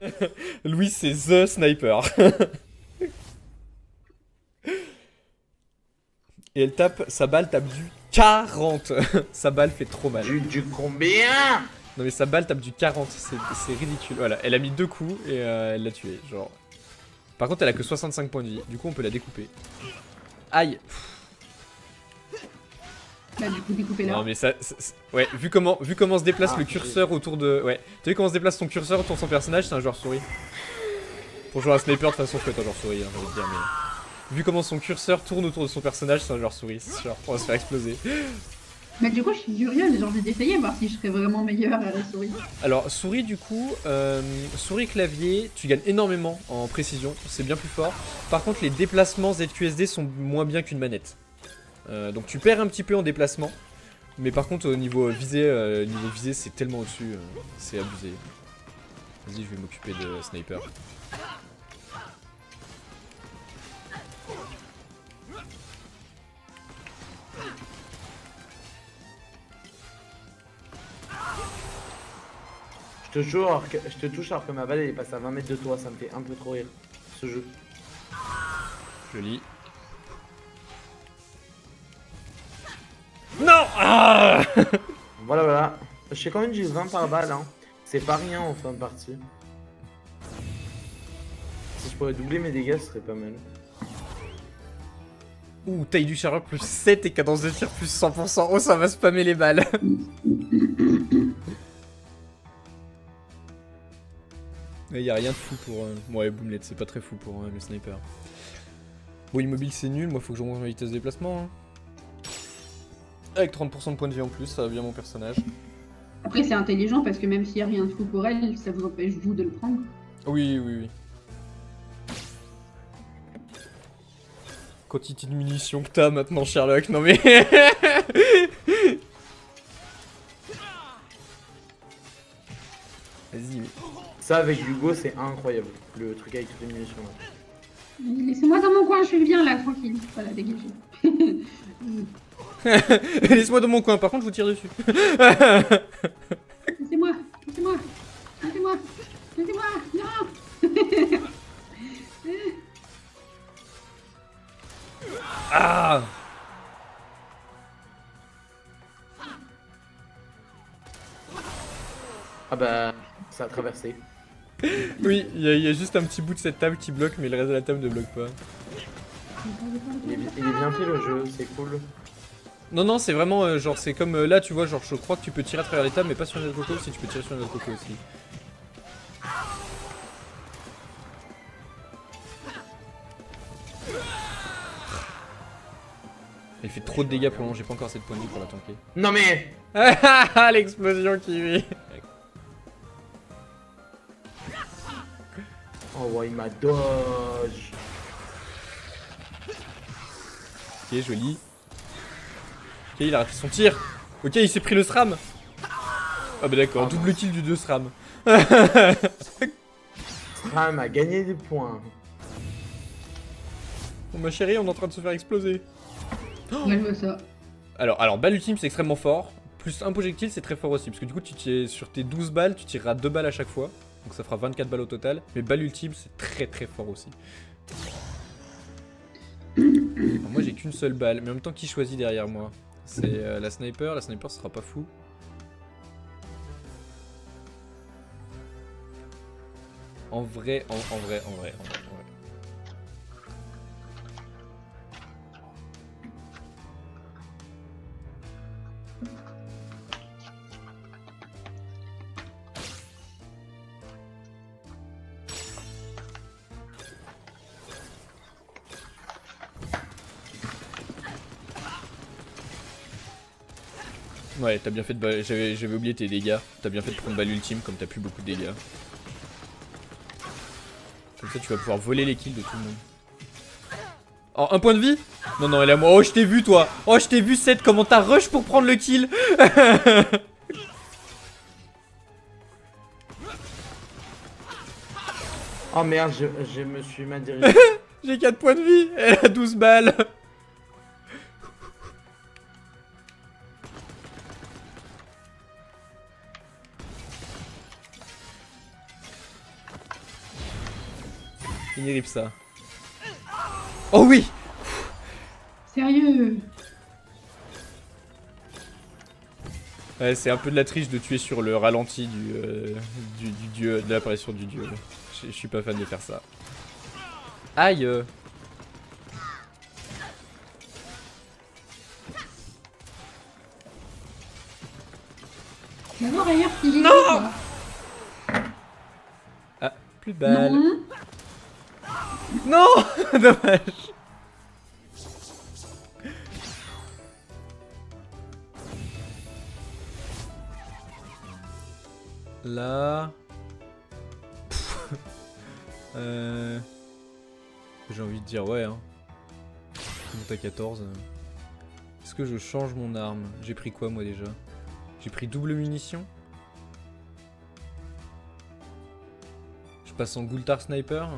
Louis, c'est THE Sniper. Et elle tape, sa balle tape du 40. sa balle fait trop mal. Du, du combien? Non mais sa balle tape du 40, c'est c'est ridicule. Voilà, elle a mis deux coups et euh, elle l'a tué, genre. Par contre, elle a que 65 points de vie, du coup on peut la découper. Aïe Bah, du coup, découpez là. Non mais ça, ça- ça- ouais, vu comment, vu comment se déplace Ah, le curseur autour de, ouais, t'as vu comment se déplace ton curseur autour de son personnage, c'est un joueur souris. Pour jouer à un sniper, de toute façon, faut être un joueur souris, hein, envie de dire, mais vu comment son curseur tourne autour de son personnage, c'est un joueur souris, c'est genre on va se faire exploser. Mais du coup, je suis curieuse, j'ai envie d'essayer, voir si je serais vraiment meilleure à la souris. Alors souris du coup, euh, souris clavier, tu gagnes énormément en précision, c'est bien plus fort. Par contre, les déplacements ZQSD sont moins bien qu'une manette. Euh, donc tu perds un petit peu en déplacement, mais par contre au niveau visée, euh, niveau visée c'est tellement au-dessus, euh, c'est abusé. Vas-y, je vais m'occuper de sniper. Je te, que, je te touche alors que ma balle elle est passée à 20 mètres de toi, ça me fait un peu trop rire. Ce jeu. Joli. Ah Voilà, voilà. Je sais quand même j'ai 20 par balle, hein. C'est pas rien en fin de partie. Si je pourrais doubler mes dégâts, ce serait pas mal. Ouh, taille du chargeur plus 7 et cadence de tir plus 100%. Oh, ça va spammer les balles. Il y a rien de fou pour. euh, Ouais, Boomlet, c'est pas très fou pour euh, le sniper. Bon, immobile, c'est nul. Moi, faut que j'augmente ma vitesse de déplacement. hein. Avec 30% de points de vie en plus, ça va bien mon personnage. Après, c'est intelligent parce que même s'il n'y a rien de fou pour elle, ça vous empêche vous de le prendre. Oui, oui, oui. Quantité de munitions que t'as maintenant, Sherlock. Non mais. Vas-y, mais. Ça avec Hugo, c'est incroyable. Le truc avec toutes les munitions là. Laissez-moi dans mon coin, je suis bien là, tranquille. Voilà, dégagez. Laisse-moi dans mon coin, par contre, je vous tire dessus. Laissez-moi, laissez-moi, laissez-moi, laissez-moi, non Ah Ah bah, ça a traversé. Oui, il y, a- il y a juste un petit bout de cette table qui bloque, mais le reste de la table ne bloque pas. Il est, bi- il est bien fait le jeu, c'est cool. Non, non, c'est vraiment euh, genre, c'est comme euh, là, tu vois, genre, je crois que tu peux tirer à travers les tables, mais pas sur une autre coco, si tu peux tirer sur une autre coco aussi. Il fait trop de dégâts pour le moment, j'ai pas encore assez de points de vie pour la tanker. Non mais l'explosion qui vit Oh ouais, il m'a dodge. Ok, joli. Ok, il a raté son tir. Ok, il s'est pris le SRAM. Ah bah d'accord, Ah, double kill du 2 SRAM. Ah, m'a gagné des points. Bon ma chérie, on est en train de se faire exploser. Ouais, je vois ça. Alors, alors balle ultime c'est extrêmement fort. Plus un projectile c'est très fort aussi. Parce que du coup, tu tires, sur tes 12 balles, tu tireras 2 balles à chaque fois. Donc ça fera 24 balles au total. Mais balle ultime c'est très très fort aussi. Alors, moi j'ai qu'une seule balle. Mais en même temps, qui choisit derrière moi? C'est euh, la sniper. La sniper sera pas fou. En vrai, en, en vrai, en vrai, en vrai, Ouais, t'as bien fait de. J'avais j'avais oublié tes dégâts. T'as bien fait de prendre balle ultime comme t'as plus beaucoup de dégâts. Comme ça, tu vas pouvoir voler les kills de tout le monde. Oh, un point de vie? Non, non, elle est à moi. Oh, je t'ai vu, toi Oh, je t'ai vu, Seth, comment t'as rush pour prendre le kill Oh merde, je, je me suis mal dirigé. J'ai 4 points de vie Elle a 12 balles Une rip ça. Oh oui Sérieux Ouais, c'est un peu de la triche de tuer sur le ralenti du, euh, du, du dieu, de l'apparition du dieu. Je suis pas fan de faire ça. Aïe euh. Ailleurs Non. Ah, plus de balles. Non Non Dommage. Là... Euh... J'ai envie de dire ouais hein. Monte à 14. euh. Est-ce que je change mon arme? J'ai pris quoi moi déjà? J'ai pris double munition? Je passe en Gultar Sniper?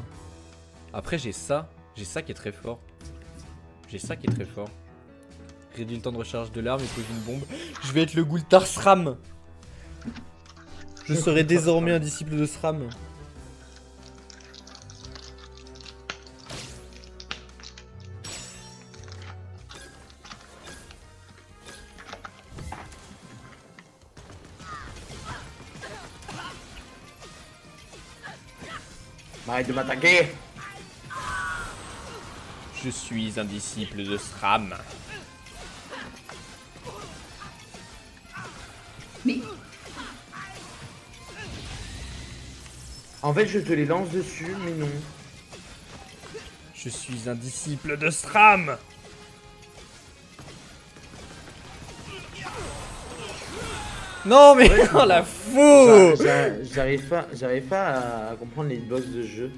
Après j'ai ça, j'ai ça qui est très fort. J'ai ça qui est très fort. Réduit le temps de recharge de l'arme et pose une bombe. Je vais être le Gultar SRAM Je serai désormais un disciple de SRAM. Arrête de m'attaquer Je suis un disciple de SRAM. Mais En fait, je te les lance dessus, mais non. Je suis un disciple de SRAM Non mais oh la fou J'a- j'a- J'arrive pas, j'arrive pas à- à comprendre les boss de jeu.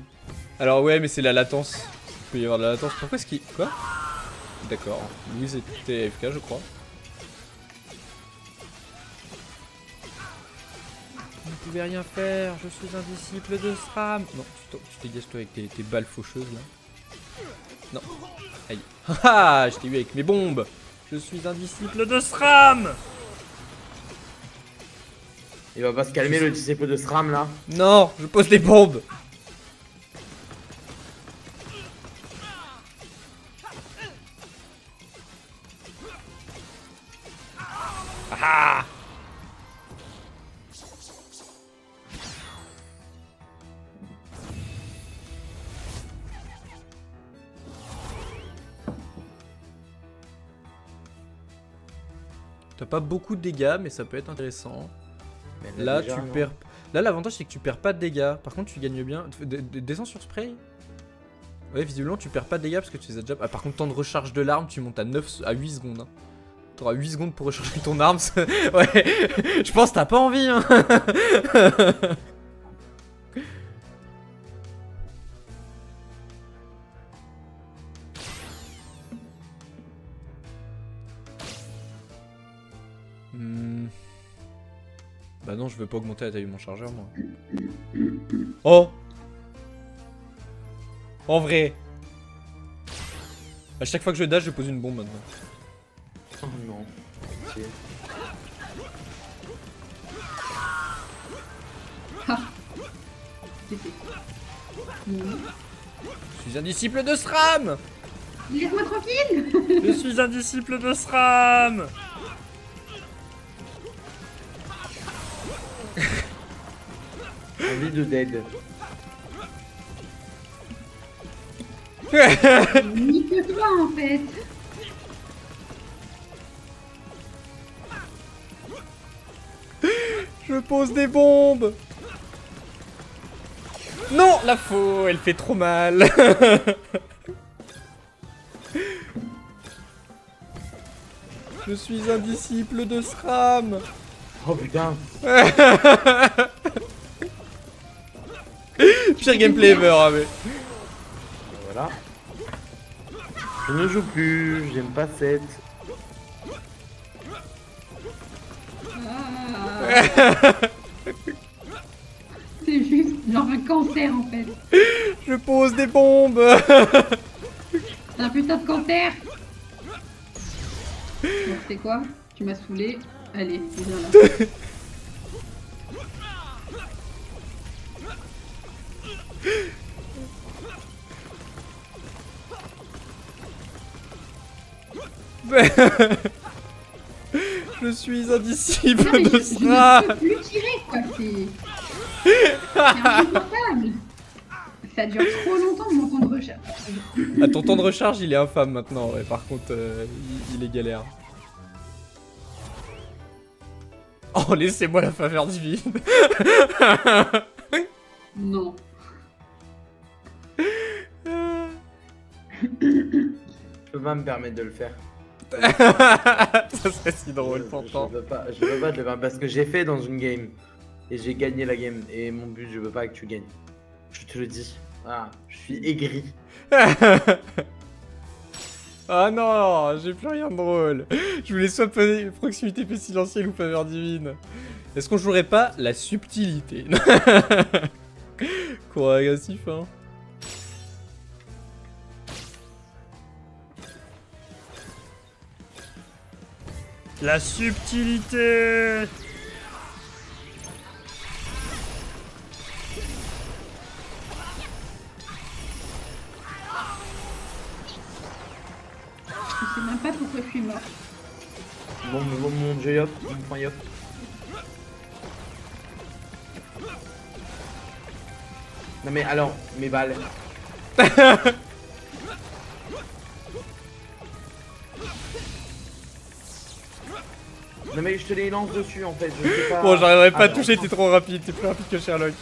Alors ouais mais c'est la latence. Il peut y avoir de la latence. Pourquoi est-ce qu'il... Quoi D'accord. Louise était AFK je crois. Vous ne pouvez rien faire, je suis un disciple de SRAM Non, tu tu dégages toi avec tes, tes balles faucheuses là. Non. Aïe. Haha, je t'ai eu avec mes bombes Je suis un disciple de SRAM Il va pas se calmer le disciple de SRAM là. Non, je pose des bombes T'as pas beaucoup de dégâts, mais ça peut être intéressant. Mais Là, déjà, tu non. perds. Là, l'avantage, c'est que tu perds pas de dégâts. Par contre, tu gagnes bien. Descends sur spray. Ouais, visiblement, tu perds pas de dégâts parce que tu les as déjà. Ah, par contre, temps de recharge de l'arme, tu montes à 9 s- à 8 secondes. hein. T'auras 8 secondes pour recharger ton arme. ouais, je pense que t'as pas envie. Hein. Bah non, je veux pas augmenter la taille de mon chargeur, moi. Oh En vrai À chaque fois que je dash, je pose une bombe maintenant. Oh non. Je suis un disciple de SRAM Laisse-moi tranquille Je suis un disciple de SRAM Envie de dead. Nique-toi en fait Je pose des bombes Non La faux, elle fait trop mal Je suis un disciple de SRAM Oh putain. Pire gameplay ever, ah, mais... Voilà. Je ne joue plus, j'aime pas cette. Ah. C'est juste genre un cancer en fait. Je pose des bombes C'est un putain de cancer c'est quoi? Tu m'as saoulé. Allez, viens là. Je suis indicible ah, de ça. Je peux plus tirer c'est. ça dure trop longtemps mon temps de recharge. ah, ton temps de recharge il est infâme maintenant, ouais. par contre euh, il, est galère. Oh, laissez-moi la faveur divine! non. Je peux pas me permettre de le faire. Ça serait si drôle, pourtant. Je veux pas, je veux pas te le faire parce que j'ai fait dans une game et j'ai gagné la game et mon but je veux pas que tu gagnes. Je te le dis. Ah, je suis aigri. ah non, j'ai plus rien de drôle. Je voulais soit proximité pestilentielle ou faveur divine. Est-ce qu'on jouerait pas la subtilité? Quoi agressif, hein La subtilité Je sais même pas pourquoi je suis mort. Bon, bon, mon yop, mon point yop. Non mais alors, mes balles. non mais je te les lance dessus en fait, je sais pas. Bon, j'arriverai pas Ah, à toucher, t'es trop rapide, t'es plus rapide que Sherlock.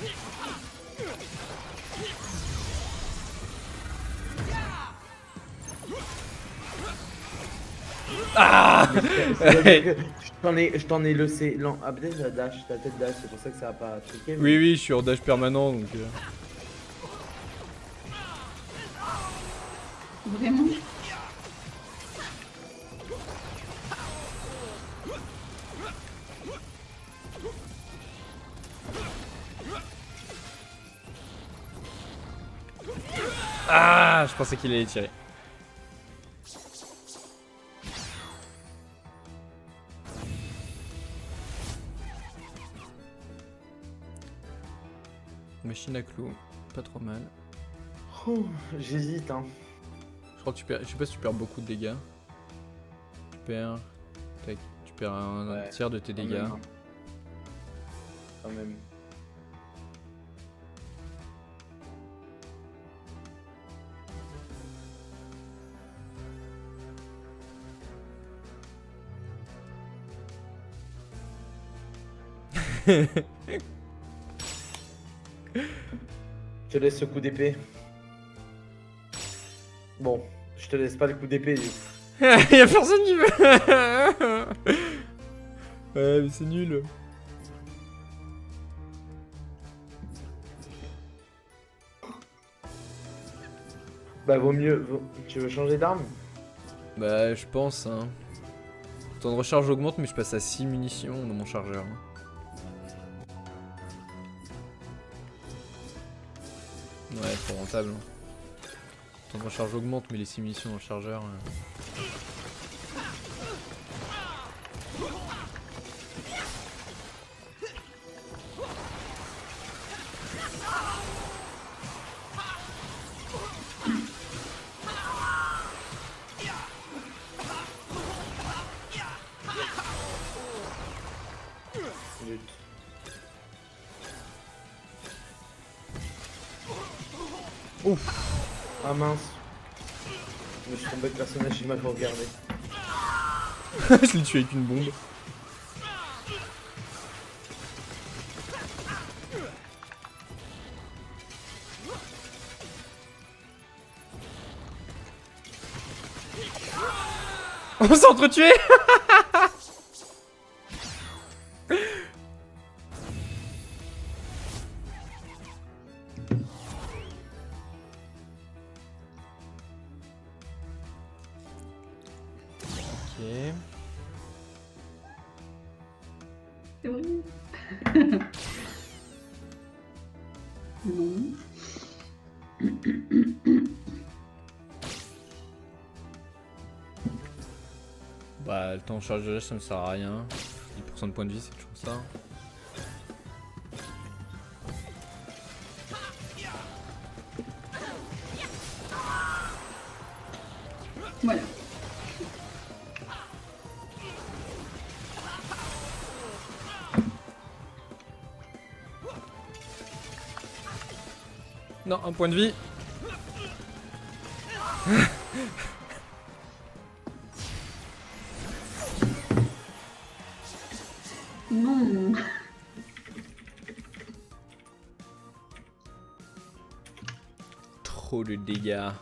Ah Je t'en ai, je t'en ai laissé. lan- Ah peut-être la dash, ta tête dash, c'est pour ça que ça a pas truqué. mais- Oui, oui, je suis en dash permanent, donc... euh. Vraiment? Ah Je pensais qu'il allait tirer. Machine à clous, pas trop mal. Oh, J'hésite hein. Je crois que tu perds, je sais pas si tu perds beaucoup de dégâts. Tu perds, tu perds un, Ouais, tiers de tes Quand dégâts. même, hein. Quand même. Je te laisse ce coup d'épée. Bon, je te laisse pas le coup d'épée. Y'a personne qui veut Ouais, mais c'est nul. Bah vaut mieux. vaut- Tu veux changer d'arme? Bah, je pense, hein. Le temps de recharge augmente, mais je passe à 6 munitions dans mon chargeur. Ouais, trop rentable. hein. De recharge augmente, mais les 6 munitions dans le chargeur. euh. Ah mince. Je me suis tombé avec le personnage, il m'a pas regardé. je l'ai tué avec une bombe. On s'est entretués non. Bah, le temps de charge de lâche, ça me sert à rien. 10% de points de vie, c'est toujours ça. Non, un point de vie. Non. Trop de dégâts.